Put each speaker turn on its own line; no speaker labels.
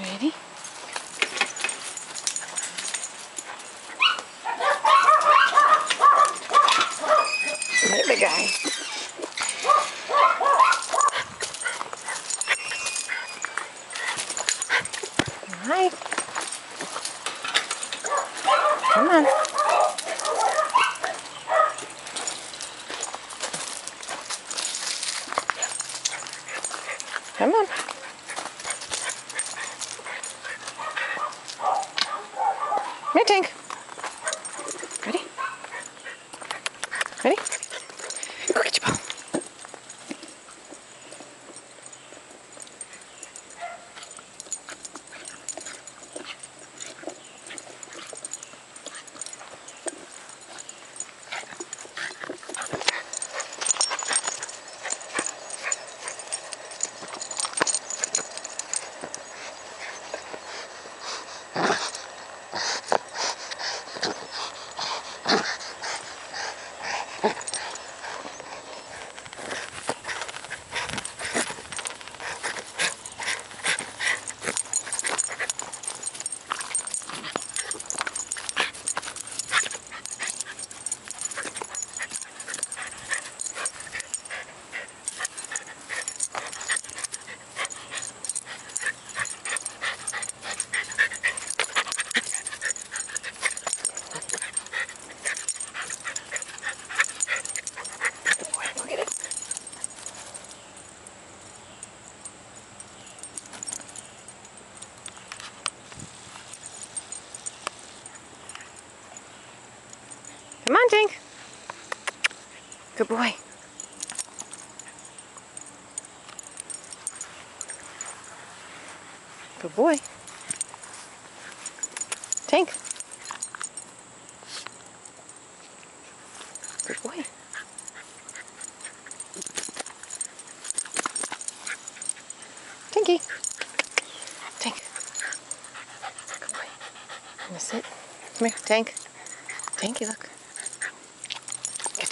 Ready? Another guy. Hi. Come on. Come on. Tank. Ready? Ready? Tank. Good boy. Good boy. Tank. Good boy. Tinky. Tank. Good boy. Sit? Come here, Tank. Tanky, look.